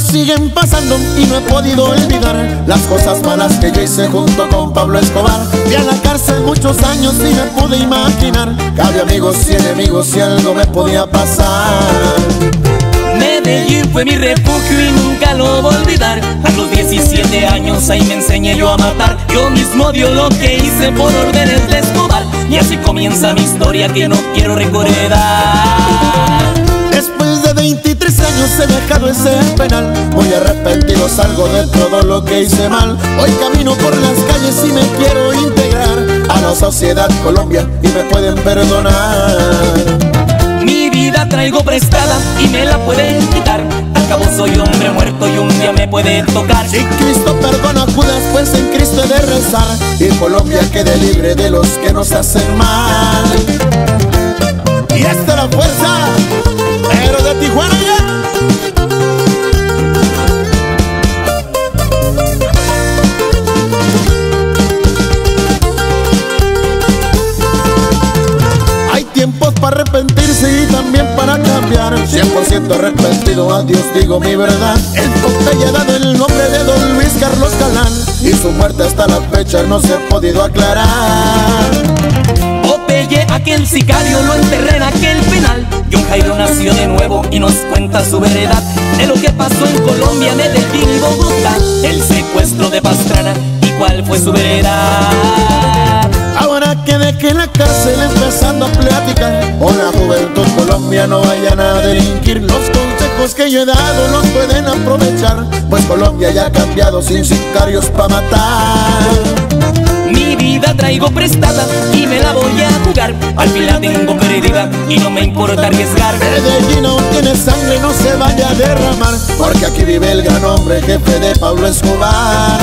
siguen pasando y no he podido olvidar las cosas malas que yo hice junto con Pablo Escobar. Fui a la cárcel muchos años y me pude imaginar que había amigos y enemigos si algo me podía pasar. Medellín fue mi refugio y nunca a los 17 años ahí me enseñé yo a matar. Yo mismo dio lo que hice por órdenes de Escobar. Y así comienza mi historia que no quiero recordar. Después de 23 años he dejado ese penal Muy arrepentido salgo de todo lo que hice mal Hoy camino por las calles y me quiero integrar A la sociedad Colombia y me pueden perdonar Mi vida traigo prestada y me la pueden quitar cabo soy hombre muerto y un día me puede tocar. Si Cristo perdona Judas pues en Cristo de rezar. Y Colombia quede libre de los que nos hacen mal. Y esta la fuerza pero de Tijuana ya. Hay tiempos para arrepentirse y también cambiar. 100% arrepentido, a Dios digo mi verdad. El tope ha dado el nombre de Don Luis Carlos Galán Y su muerte hasta la fecha no se ha podido aclarar. Popeye, aquel sicario, lo enterré en aquel penal. John Jairo nació de nuevo y nos cuenta su veredad. De lo que pasó en Colombia, Medellín y Bogotá El secuestro de Pastrana y cuál fue su veredad Ahora que dejé la cárcel empezando a platicar Con la juventud colombiana no vayan a delinquir. Los consejos que yo he dado los pueden aprovechar Pues Colombia ya ha cambiado sin sicarios para matar. Mi vida traigo prestada y me la voy a jugar. Al fin la tengo perdida y no me importa arriesgar. Medellín aún tiene sangre, no se vaya a derramar Porque aquí vive el gran hombre, jefe de Pablo Escobar